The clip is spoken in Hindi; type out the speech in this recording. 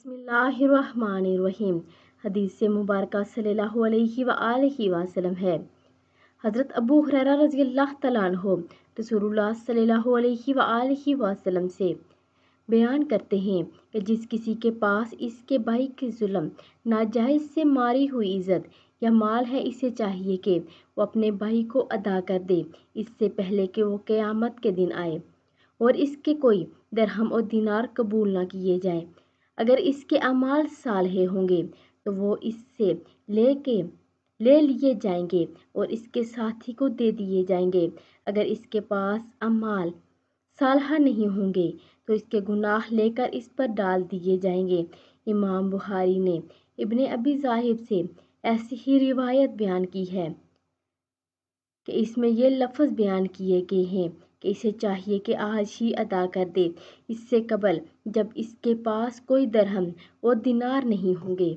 बिस्मिल्लाहिर्रहमानिर्रहीम। हदीस मुबारक सल्लल्लाहु अलैहि व आलिहि वसल्लम है। हज़रत अबू हुरैरा रज़ी अल्लाह अन्हो रसूलुल्लाह सल्लल्लाहु अलैहि वसल्लम से बयान करते हैं कि जिस किसी के पास इसके भाई की जुल्म, नाजायज़ से मारी हुई इज़्ज़त या माल है इसे चाहिए कि वो अपने भाई को अदा कर दे, इससे पहले कि वो क़यामत के दिन आए और इसके कोई दरहम और दिनार कबूल ना किए जाएँ। अगर इसके अमाल सालहे होंगे तो वो इससे लेके, ले लिए जाएँगे और इसके साथी को दे दिए जाएँगे। अगर इसके पास अमाल सालहा नहीं होंगे तो इसके गुनाह लेकर इस पर डाल दिए जाएँगे। इमाम बुखारी ने इब्ने अबी जाहिब से ऐसी ही रिवायत बयान की है कि इसमें ये लफ्ज़ बयान किए गए हैं कि इसे चाहिए कि आज ही अदा कर दे। इससे कबल, जब इसके पास कोई दरहम और दिनार नहीं होंगे।